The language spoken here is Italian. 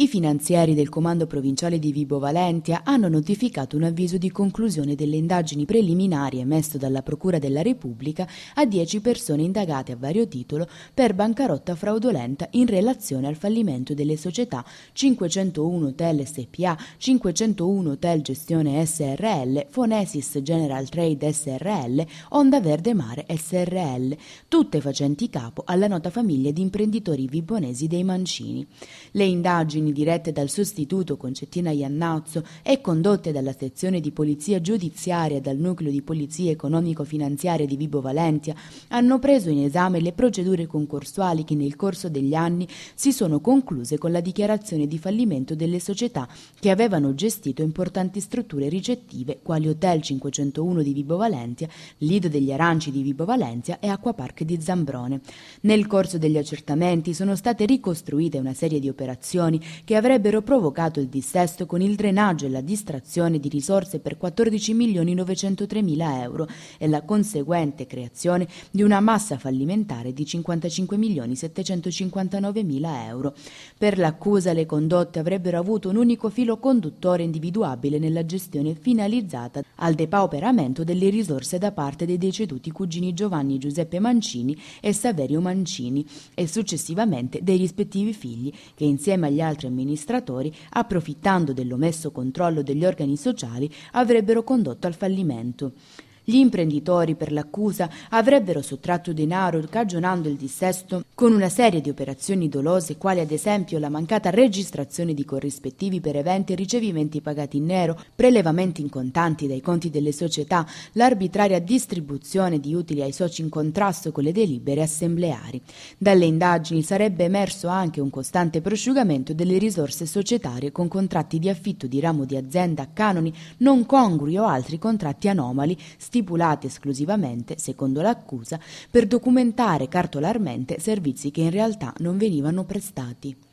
I finanzieri del Comando Provinciale di Vibo Valentia hanno notificato un avviso di conclusione delle indagini preliminari emesso dalla Procura della Repubblica a 10 persone indagate a vario titolo per bancarotta fraudolenta in relazione al fallimento delle società 501 Hotel SPA, 501 Hotel Gestione SRL, Fonesis General Trade SRL, Onda Verde Mare SRL, tutte facenti capo alla nota famiglia di imprenditori vibonesi dei Mancini. Le indagini indagini dirette dal sostituto Concettina Iannazzo e condotte dalla sezione di polizia giudiziaria e dal nucleo di polizia economico-finanziaria di Vibo Valentia hanno preso in esame le procedure concorsuali che nel corso degli anni si sono concluse con la dichiarazione di fallimento delle società che avevano gestito importanti strutture ricettive quali Hotel 501 di Vibo Valentia, Lido degli Aranci di Vibo Valentia e Acquapark di Zambrone. Nel corso degli accertamenti sono state ricostruite una serie di operazioni che avrebbero provocato il dissesto con il drenaggio e la distrazione di risorse per 14 milioni 903 mila euro e la conseguente creazione di una massa fallimentare di 55 milioni 759 mila euro. Per l'accusa le condotte avrebbero avuto un unico filo conduttore individuabile nella gestione finalizzata al depauperamento delle risorse da parte dei deceduti cugini Giovanni Giuseppe Mancini e Saverio Mancini e successivamente dei rispettivi figli che insieme agli altri amministratori, approfittando dell'omesso controllo degli organi sociali, avrebbero condotto al fallimento. Gli imprenditori, per l'accusa, avrebbero sottratto denaro cagionando il dissesto con una serie di operazioni dolose, quali ad esempio la mancata registrazione di corrispettivi per eventi e ricevimenti pagati in nero, prelevamenti in contanti dai conti delle società, l'arbitraria distribuzione di utili ai soci in contrasto con le delibere assembleari. Dalle indagini sarebbe emerso anche un costante prosciugamento delle risorse societarie con contratti di affitto di ramo di azienda a canoni non congrui o altri contratti anomali stipulati esclusivamente, secondo l'accusa, per documentare cartolarmente servizi che in realtà non venivano prestati.